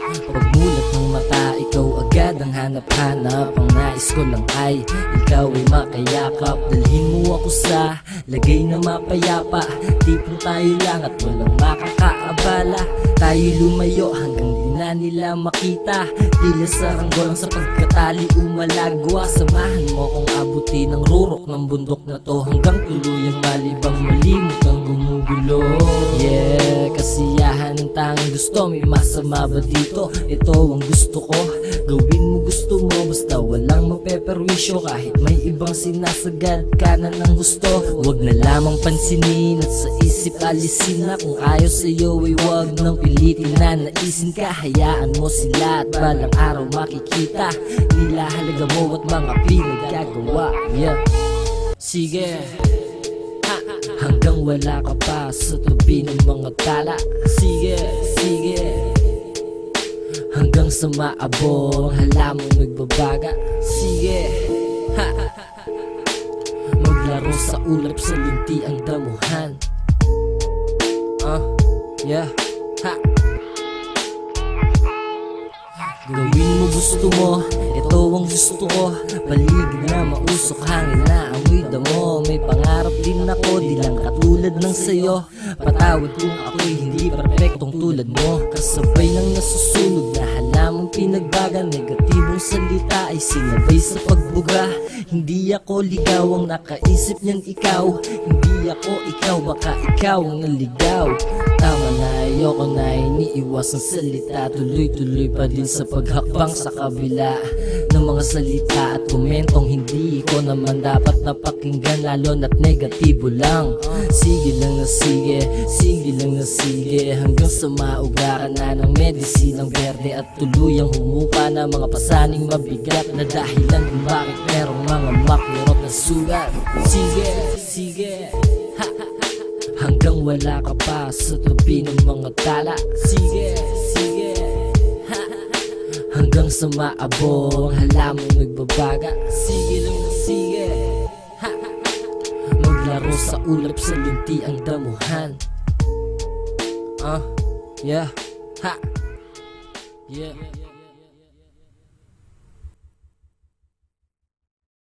Pagmulat ng mata, ikaw agad ang hanap-hanap. Ang nais ko lang ay, ikaw ay makayakap. Dalhin mo ako sa lagay na mapayapa. Tipong tayo lang at walang makakaabala. Tayo lumayo hanggang di na nila makita. Tila saranggolang sa pagkatali umalagwa. Samahan mo kong abutin ng rurok ng bundok na to. Hanggang tuluyang malibang malimot ang gumugulo. Yeah, tanging gusto May masama ba dito? Ito ang gusto ko. Gawin mo gusto mo Basta walang mapeperwisyo Kahit may ibang sinasagad ka na ng gusto. Huwag na lamang pansinin At sa isip alisin na Kung ayaw sa'yo ay huwag nang pilitin na Naisin ka, hayaan mo sila At balang araw makikita. Nila halaga mo at mga pinaggagawa Yeah. Sige. Ha, Hanggang wala ka pa sa tabi ng mga tala. Sige Hanggang sa maabo ang halamang nagbabaga. Sige. Ha, Maglaro sa ulap sa linti ang damuhan. Ah, yeah, ha. Gawin mo gusto mo, ito ang gusto ko. Paligid na mausok, hangin na amoy damo. May pangarap din ako, lang sayo. Patawad kung ako'y hindi perfectong tulad mo. Kasabay ng nasusunog na halamang pinagbaga. Negatibong salita ay sinabay sa pagbuga. Hindi ako ligaw ang nakaisip niyan ikaw. Hindi ako ikaw, baka ikaw ang naligaw. Tama na ayoko na iniiwas ang salita. Tuloy-tuloy pa din sa paghakbang sa kabila Ng mga salita at komentong hindi ko naman dapat napakinggan Lalo na't negatibo lang. Sige sige, sige lang na sige. Hanggang sa maugaran na ng medisinang berde At tuluyang humupa na mga pasaning mabigat Na dahilan kung bakit merong mga makirot na sugat. Sige, sige, ha, ha, ha. Hanggang wala ka pa sa tabi ng mga tala. Sige, sige. Ha, Hanggang sa maabo ang halamang nagbabaga. Sige lang sa ulap sa linti ang damuhan. Ah, yeah, ha. Yeah